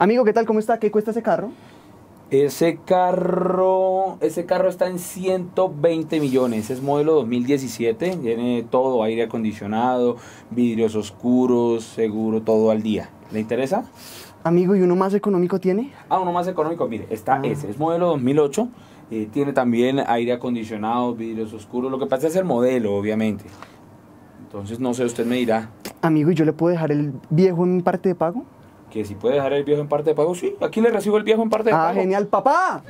Amigo, ¿qué tal? ¿Cómo está? ¿Qué cuesta ese carro? Ese carro, ese carro está en 120 millones, es modelo 2017, tiene todo, aire acondicionado, vidrios oscuros, seguro, todo al día. ¿Le interesa? Amigo, ¿y uno más económico tiene? Ah, uno más económico, mire, está Ah. ese, es modelo 2008, eh, tiene también aire acondicionado, vidrios oscuros, lo que pasa es el modelo, obviamente. Entonces, no sé, usted me dirá Amigo, ¿y yo le puedo dejar el viejo en parte de pago? Que si puede dejar el viejo en parte de pago, sí, aquí le recibo el viejo en parte de Ah, pago. genial, papá.